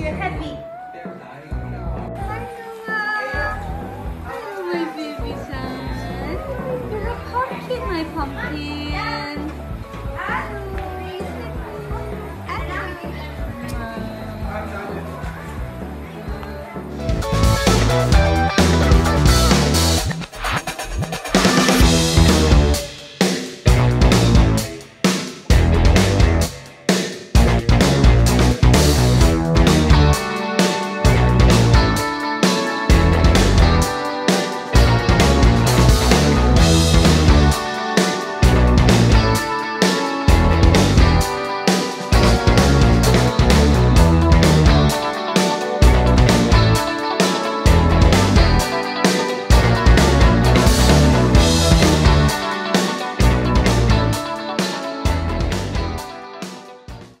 you're heavy. My baby son. You're a pumpkin, my pumpkin.